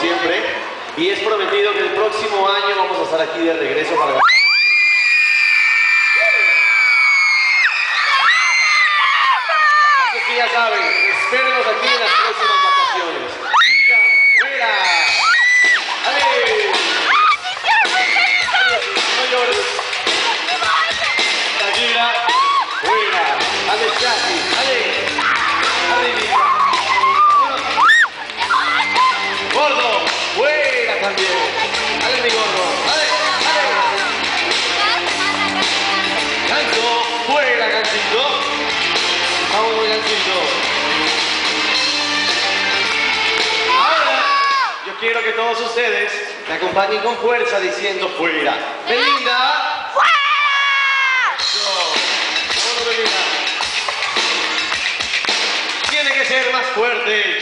siempre. Y es prometido que el próximo año vamos a estar aquí de regreso para... Así que ya saben, espérenos aquí en las próximas vacaciones. Chica, fuera. También. Ale, mi gordo. Ale, ale. Ganso, fuera, gancito. Vamos, gancito. Ahora, yo quiero que todos ustedes me acompañen con fuerza diciendo fuera. Belinda. Eso. Vámonos, Belinda. Tiene que ser más fuerte.